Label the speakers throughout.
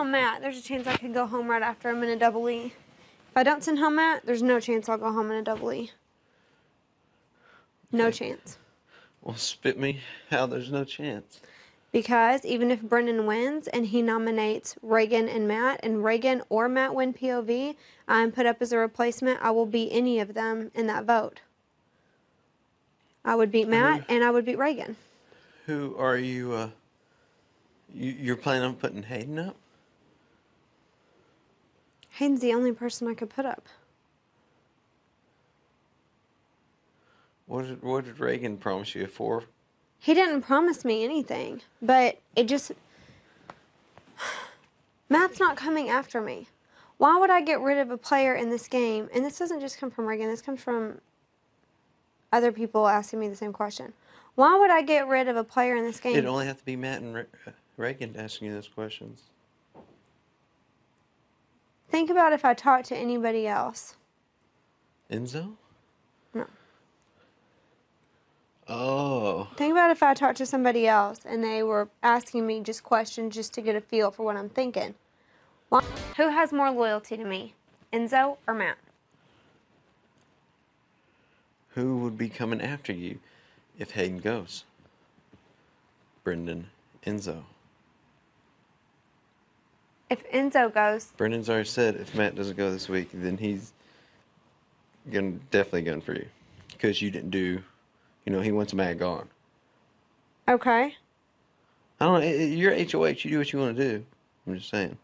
Speaker 1: home Matt, there's a chance I could go home right after I'm in a double E. If I don't send home Matt, there's no chance I'll go home in a double E. No chance.
Speaker 2: Well, spit me how there's no chance.
Speaker 1: Because even if Brendon wins and he nominates Ragan and Matt, and Ragan or Matt win POV, I'm put up as a replacement, I will beat any of them in that vote. I would beat Matt and I would beat Ragan.
Speaker 2: Who are you? Uh, you you're planning on putting Hayden up?
Speaker 1: Hayden's the only person I could put up.
Speaker 2: What did what did Ragan promise you? for?
Speaker 1: He didn't promise me anything, but it just. Matt's not coming after me. Why would I get rid of a player in this game? And this doesn't just come from Ragan, this comes from other people asking me the same question. Why would I get rid of a player in this game?
Speaker 2: It'd only have to be Matt and Re- uh, Ragan asking you those questions.
Speaker 1: Think about if I talked to anybody else.
Speaker 2: Enzo?
Speaker 1: No.
Speaker 2: Oh.
Speaker 1: Think about if I talked to somebody else and they were asking me just questions just to get a feel for what I'm thinking. Why, who has more loyalty to me, Enzo or Matt?
Speaker 2: Who would be coming after you if Hayden goes? Brendon, Enzo.
Speaker 1: If Enzo goes,
Speaker 2: Brendon's already said if Matt doesn't go this week, then he's gonna definitely gun for you because you didn't do. You know, he wants Matt gone.
Speaker 1: okay.
Speaker 2: I don't know. it- it- You're HOH. You do what you want to do. I'm just saying.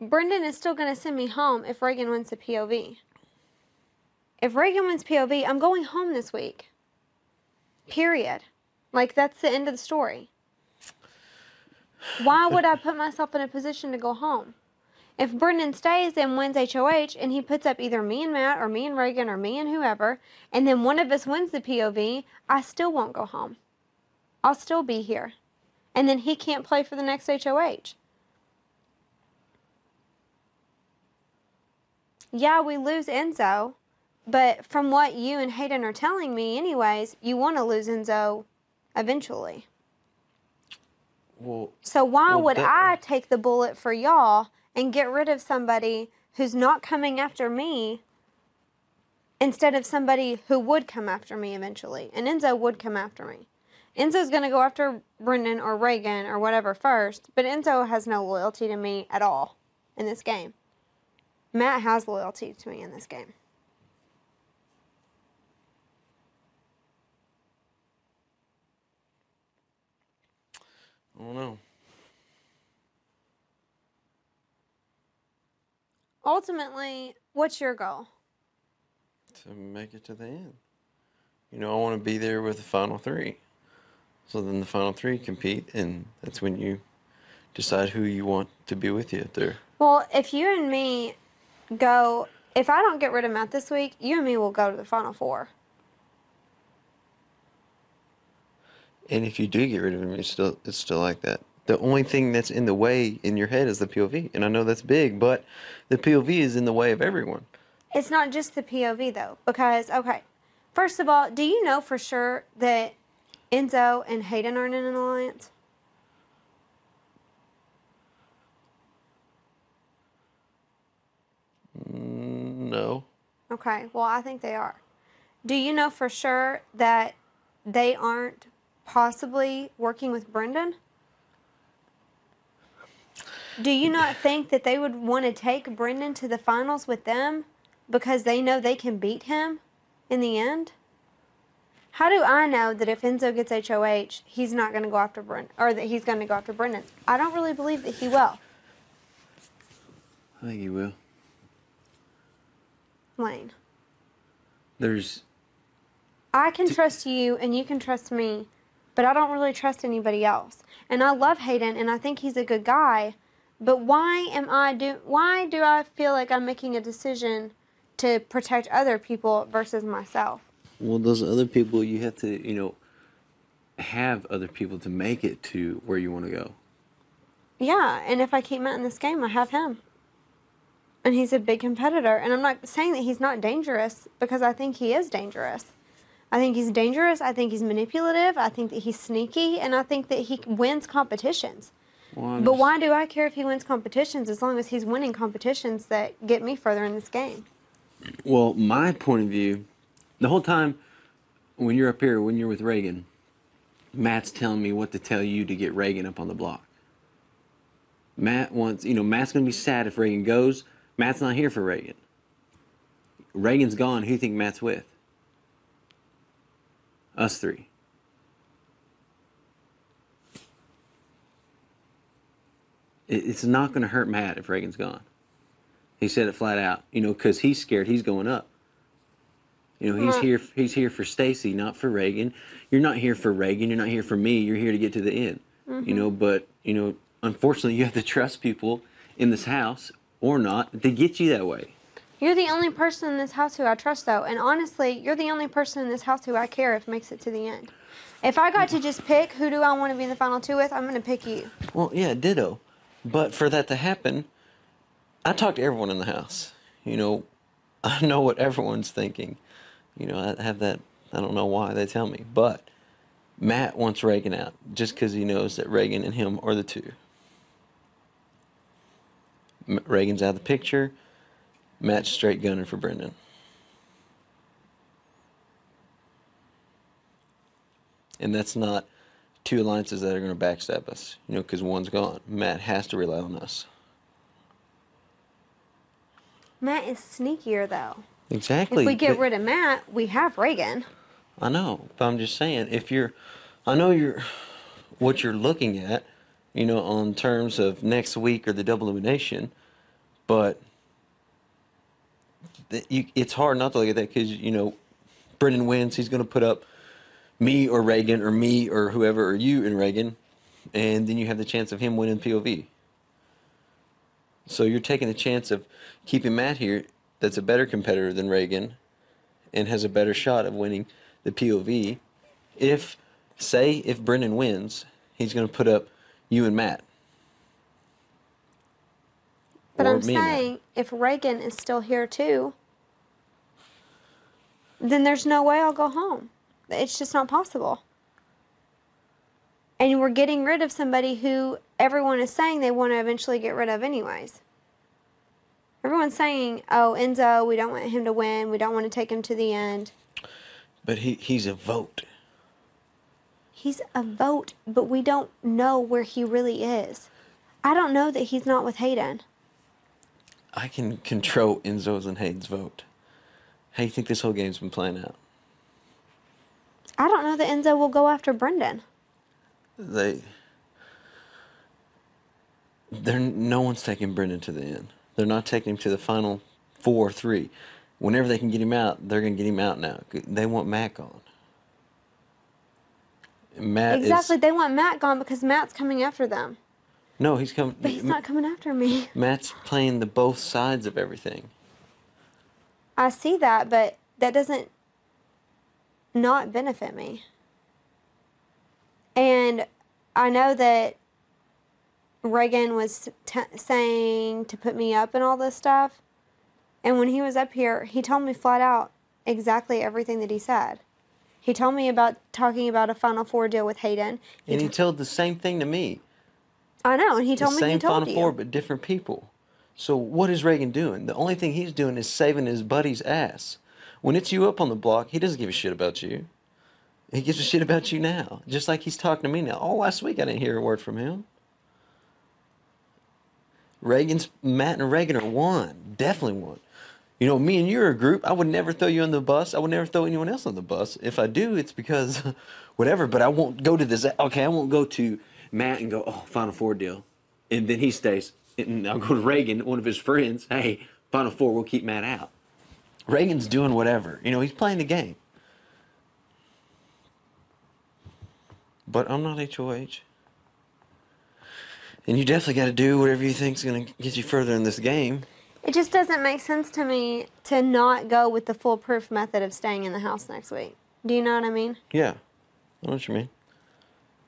Speaker 1: Brendon is still going to send me home if Ragan wins the POV. If Ragan wins POV, I'm going home this week. Period. Like, that's the end of the story. Why would I put myself in a position to go home? If Brendon stays and wins HOH and he puts up either me and Matt or me and Ragan or me and whoever, and then one of us wins the POV, I still won't go home. I'll still be here. And then he can't play for the next HOH. yeah, we lose Enzo, but from what you and Hayden are telling me, anyways, you want to lose Enzo eventually.
Speaker 2: Well,
Speaker 1: So why
Speaker 2: Well,
Speaker 1: would
Speaker 2: that-
Speaker 1: I take the bullet for y'all and get rid of somebody who's not coming after me instead of somebody who would come after me eventually? And Enzo would come after me. Enzo's going to go after Brendon or Ragan or whatever first, but Enzo has no loyalty to me at all in this game. Matt has loyalty to me in this game.
Speaker 2: I don't know.
Speaker 1: Ultimately, what's your goal?
Speaker 2: To make it to the end. You know, I want to be there with the final three. So then the final three compete, and that's when you decide who you want to be with you there.
Speaker 1: Well, if you and me go, if I don't get rid of Matt this week, you and me will go to the final four.
Speaker 2: And if you do get rid of him, it's still it's still like that. The only thing that's in the way in your head is the POV, and I know that's big, but the POV is in the way of everyone.
Speaker 1: It's not just the POV though, because okay, first of all, do you know for sure that Enzo and Hayden aren't in an alliance?
Speaker 2: Mm, No,
Speaker 1: Okay, well, I think they are. Do you know for sure that they aren't possibly working with Brendon? Do you not think that they would want to take Brendon to the finals with them because they know they can beat him in the end? How do I know that if Enzo gets HOH, he's not going to go after Brendon, or that he's going to go after Brendon? I don't really believe that he will.
Speaker 2: I think he will.
Speaker 1: Lane.
Speaker 2: There's
Speaker 1: I can trust you and you can trust me, but I don't really trust anybody else. And I love Hayden and I think he's a good guy, but why am I do why do I feel like I'm making a decision to protect other people versus myself?
Speaker 2: well, those other people you have to you know have other people to make it to where you want to go.
Speaker 1: Yeah, and if I keep Matt in this game, I have him. And he's a big competitor. And I'm not saying that he's not dangerous because I think he is dangerous. I think he's dangerous. I think he's manipulative. I think that he's sneaky, and I think that he wins competitions.
Speaker 2: Well,
Speaker 1: But why do I care if he wins competitions as long as he's winning competitions that get me further in this game?
Speaker 2: Well, my point of view, the whole time when you're up here, when you're with Ragan, Matt's telling me what to tell you to get Ragan up on the block. Matt wants, you know, Matt's going to be sad if Ragan goes. Matt's not here for Ragan. Ragan's gone. Who do you think Matt's with? Us three. It's not going to hurt Matt if Ragan's gone. He said it flat out, you know, because he's scared he's going up. You know, he's here. He's here for Stacy, not for Ragan. You're not here for Ragan. You're not here for me. You're here to get to the end. You mm-hmm. know, but you know, unfortunately, you have to trust people in this house or not to get you that way.
Speaker 1: You're the only person in this house who I trust, though, and honestly, you're the only person in this house who I care if makes it to the end. If I got to just pick who do I want to be in the final two with, I'm going to pick you.
Speaker 2: Well, yeah, ditto. But for that to happen, I talk to everyone in the house. You know, I know what everyone's thinking. You know, I have that. I don't know why they tell me, but Matt wants Ragan out just because he knows that Ragan and him are the two. Ragan's out of the picture. Matt's straight gunning for Brendon. And that's not two alliances that are going to backstab us, you know, because one's gone. Matt has to rely on us.
Speaker 1: Matt is sneakier, though.
Speaker 2: Exactly.
Speaker 1: If we get
Speaker 2: but-
Speaker 1: rid of Matt, we have Ragan.
Speaker 2: I know, but I'm just saying, if you're, I know you're, what you're looking at, you know, on terms of next week or the double elimination, but it's hard not to look at that because you know, Brendon wins, he's going to put up me or Ragan or me or whoever or you and Ragan, and then you have the chance of him winning POV. So you're taking the chance of keeping Matt here, that's a better competitor than Ragan, and has a better shot of winning the POV. If, say, if Brendon wins, he's going to put up you and Matt.
Speaker 1: But I'm
Speaker 2: me and Matt.
Speaker 1: saying if Ragan is still here too, then there's no way I'll go home. It's just not possible. And we're getting rid of somebody who everyone is saying they want to eventually get rid of, anyways. Everyone's saying, oh, Enzo, we don't want him to win. We don't want to take him to the end.
Speaker 2: But he, he's a vote.
Speaker 1: He's a vote, but we don't know where he really is. I don't know that he's not with Hayden.
Speaker 2: I can control Enzo's and Hayden's vote. How do you think this whole game's been playing out?
Speaker 1: I don't know that Enzo will go after Brendon.
Speaker 2: They, they're no one's taking Brendon to the end. They're not taking him to the final four or three. Whenever they can get him out, they're gonna get him out now. They want Matt gone. Matt
Speaker 1: Exactly.
Speaker 2: is
Speaker 1: They want Matt gone because Matt's coming after them.
Speaker 2: No, he's coming.
Speaker 1: But he's not coming after me.
Speaker 2: Matt's playing the both sides of everything.
Speaker 1: I see that, but that doesn't not benefit me. And I know that Ragan was t- saying to put me up and all this stuff. And when he was up here, he told me flat out exactly everything that he said. He told me about talking about a Final Four deal with Hayden. He
Speaker 2: And he
Speaker 1: t-
Speaker 2: told the same thing to me.
Speaker 1: I know, and he
Speaker 2: The
Speaker 1: told me he
Speaker 2: same
Speaker 1: told
Speaker 2: Final
Speaker 1: you.
Speaker 2: Four, but different people. So what is Ragan doing? The only thing he's doing is saving his buddy's ass. When it's you up on the block, he doesn't give a shit about you. He gives a shit about you now, just like he's talking to me now. All last week I didn't hear a word from him. Ragan's Matt and Ragan are one, definitely one. You know, me and you're a group. I would never throw you on the bus. I would never throw anyone else on the bus. If I do, it's because whatever. But I won't go to this. Okay, I won't go to Matt and go, oh, Final Four deal, and then he stays. And I'll go to Ragan, one of his friends. Hey, Final Four, we'll keep Matt out. Ragan's doing whatever. You know, he's playing the game. But I'm not HOH. And you definitely got to do whatever you think's going to get you further in this game.
Speaker 1: It just doesn't make sense to me to not go with the foolproof method of staying in the house next week. Do you know what I mean?
Speaker 2: Yeah, I know what you mean.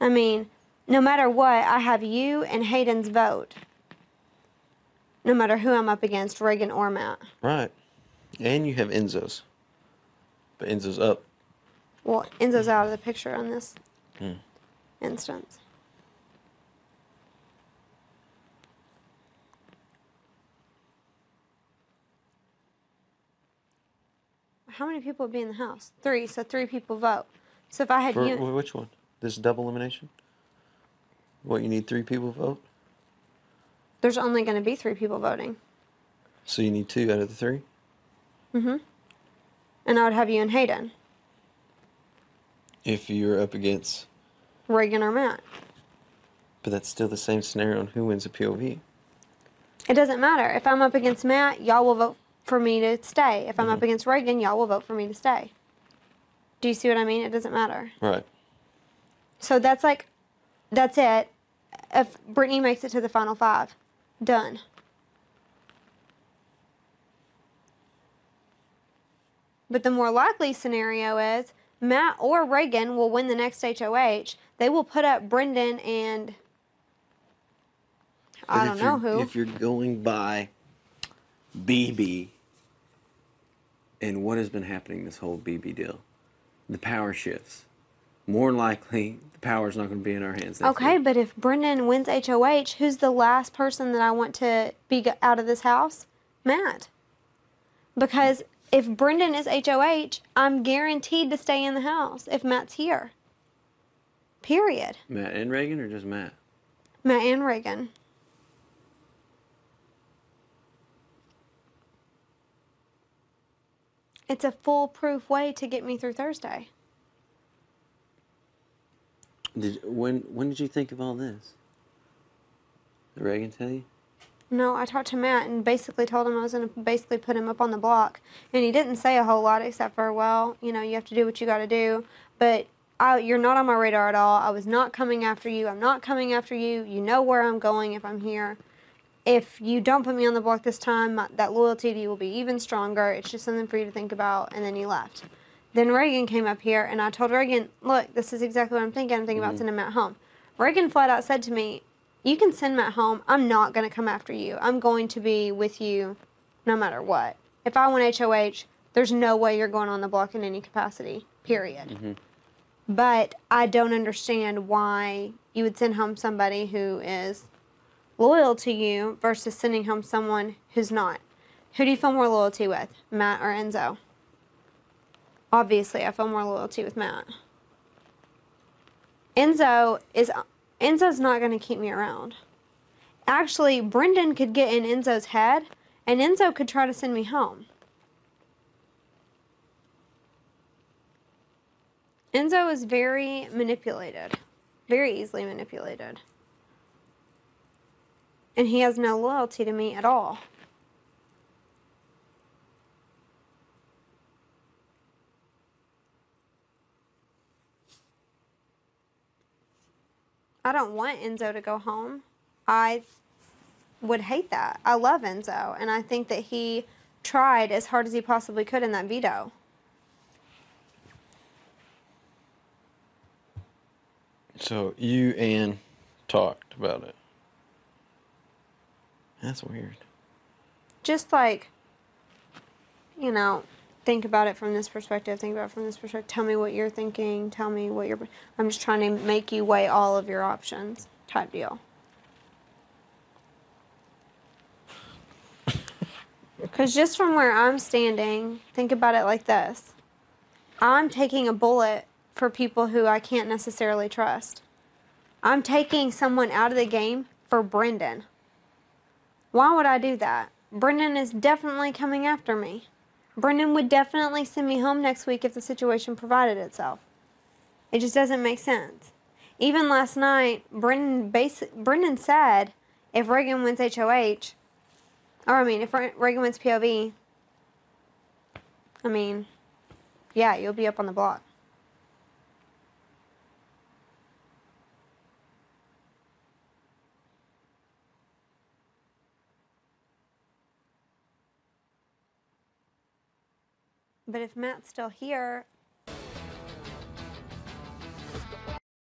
Speaker 1: I mean, no matter what, I have you and Hayden's vote. No matter who I'm up against, Ragan or Matt.
Speaker 2: Right. And you have Enzo's. But Enzo's up
Speaker 1: Well, Enzo's out of the picture on this
Speaker 2: Hmm.
Speaker 1: instance. How many people would be in the house? Three. So three people vote. So if I had
Speaker 2: For
Speaker 1: you,
Speaker 2: which one? This double elimination? What you need three people vote?
Speaker 1: there's only going to be three people voting,
Speaker 2: So you need two out of the three? Mhm.
Speaker 1: and I would have you and Hayden,
Speaker 2: If you're up against
Speaker 1: Ragan or Matt.
Speaker 2: but that's still the same scenario on who wins a POV.
Speaker 1: It doesn't matter. If I'm up against Matt, y'all will vote for me to stay. If I'm up against Ragan, y'all will vote for me to stay. Do you see what I mean? It doesn't matter.
Speaker 2: Right.
Speaker 1: So that's like, that's it. If Britney makes it to the final five, done. But the more likely scenario is Matt or Ragan will win the next HOH. They will put up Brendon and I don't know who.
Speaker 2: If you're going by BB and what has been happening this whole BB deal, the power shifts. More likely, the power is not going to be in our hands.
Speaker 1: Okay, but if Brendon wins HOH, who's the last person that I want to be out of this house? Matt. Because if Brendon is HOH, I'm guaranteed to stay in the house if Matt's here. Period.
Speaker 2: Matt and Ragan, or just Matt?
Speaker 1: Matt and Ragan. It's a foolproof way to get me through Thursday.
Speaker 2: Did when when did you think of all this? Did Ragan tell you?
Speaker 1: No, I talked to Matt and basically told him I was going to basically put him up on the block. And he didn't say a whole lot except for, well, you know, you have to do what you got to do. But I, you're not on my radar at all. I was not coming after you. I'm not coming after you. You know where I'm going if I'm here. If you don't put me on the block this time, my, that loyalty to you will be even stronger. It's just something for you to think about. And then he left. Then Ragan came up here and I told Ragan, look, this is exactly what I'm thinking. I'm thinking about mm-hmm. sending Matt home. Ragan flat out said to me, you can send Matt home. I'm not going to come after you. I'm going to be with you no matter what. If I want HOH, there's no way you're going on the block in any capacity, period. Mm-hmm. But I don't understand why you would send home somebody who is loyal to you versus sending home someone who's not. Who do you feel more loyalty with, Matt or Enzo? Obviously, I feel more loyalty with Matt. Enzo is Enzo's not going to keep me around. Actually, Brendon could get in Enzo's head, and Enzo could try to send me home. Enzo is very manipulated, very easily manipulated. And he has no loyalty to me at all. I don't want Enzo to go home. I would hate that. I love Enzo, and I think that he tried as hard as he possibly could in that veto.
Speaker 2: So you and talked about it. That's weird.
Speaker 1: Just like, you know, think about it from this perspective, think about it from this perspective. Tell me what you're thinking. Tell me what you're. I'm just trying to make you weigh all of your options, type deal. Because just from where I'm standing, think about it like this I'm taking a bullet for people who I can't necessarily trust. I'm taking someone out of the game for Brendon. Why would I do that? Brendon is definitely coming after me. Brendon would definitely send me home next week if the situation provided itself. It just doesn't make sense. Even last night, Brendon, basi- Brendon said if Ragan wins HOH, or I mean, if Re- Ragan wins POV, I mean, yeah, you'll be up on the block. But if Matt's still here,